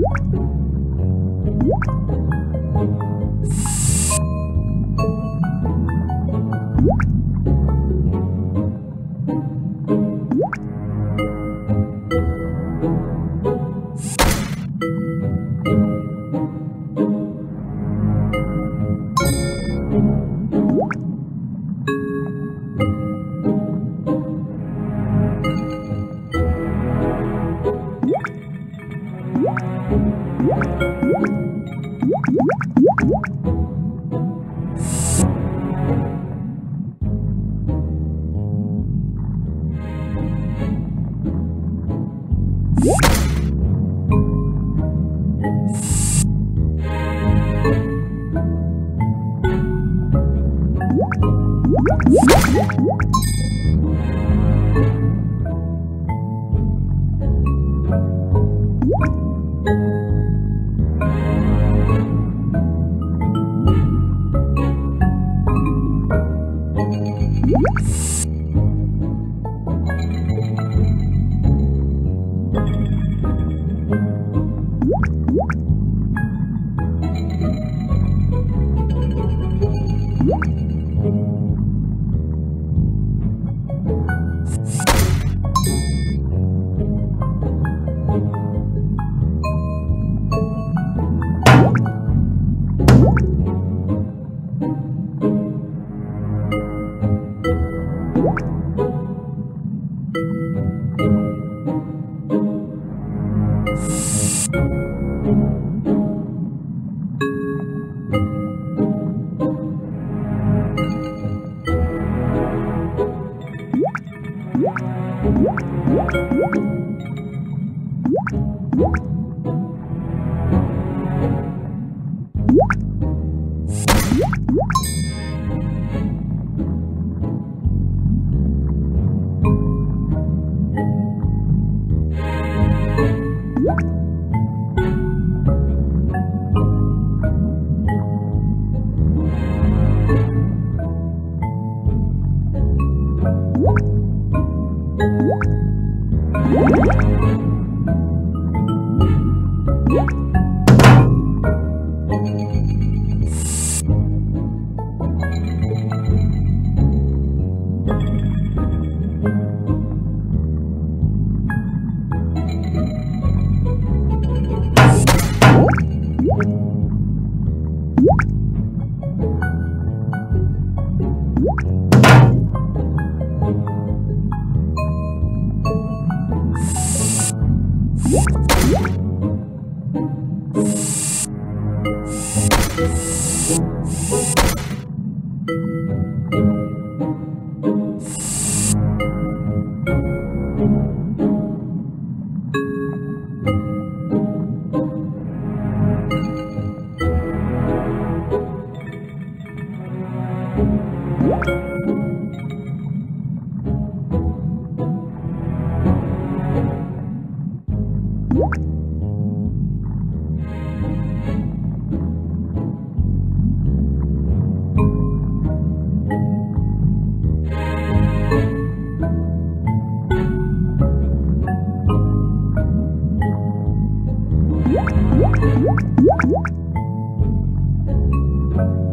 Música you What? thank you.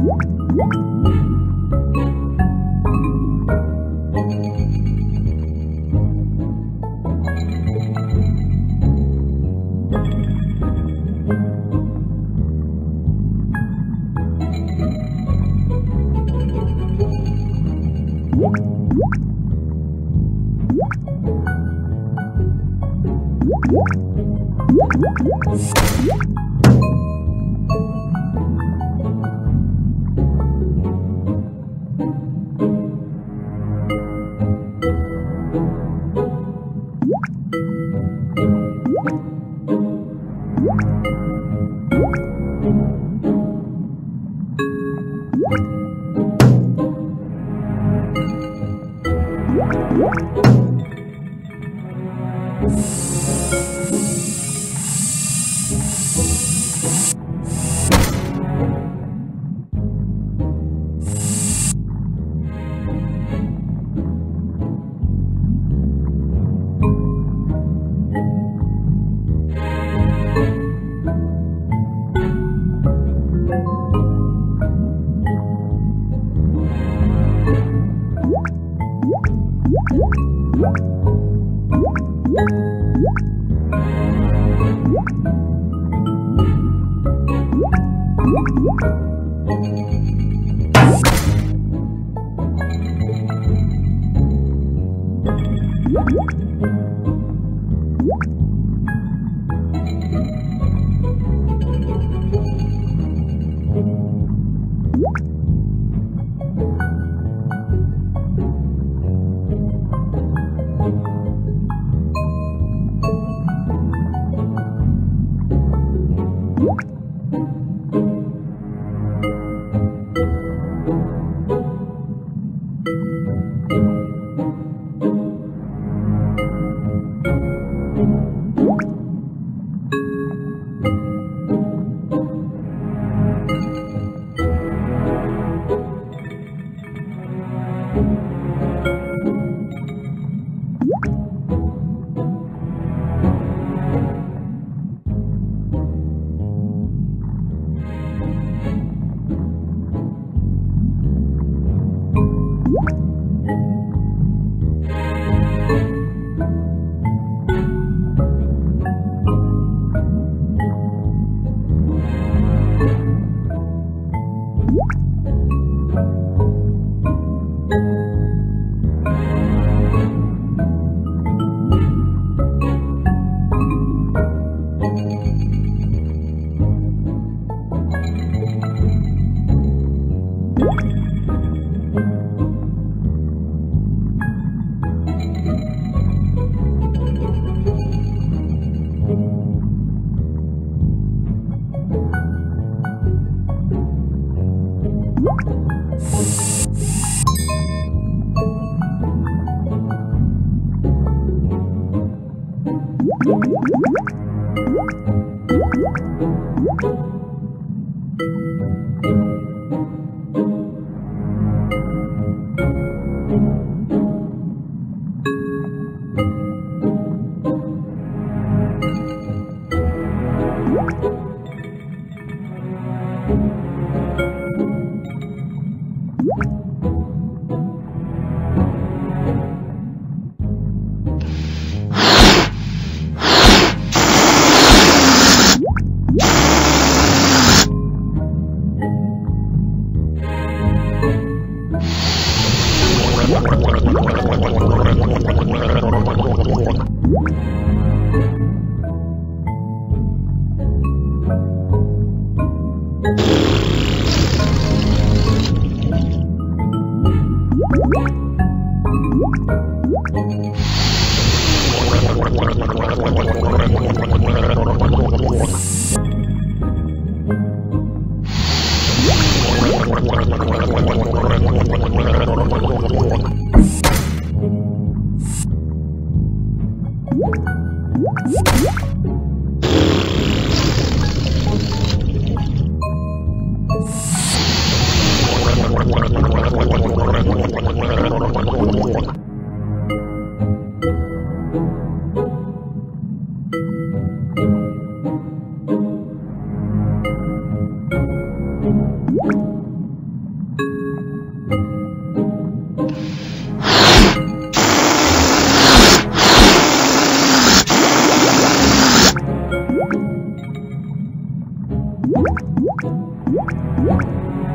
What? What? Gracias.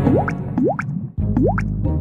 Música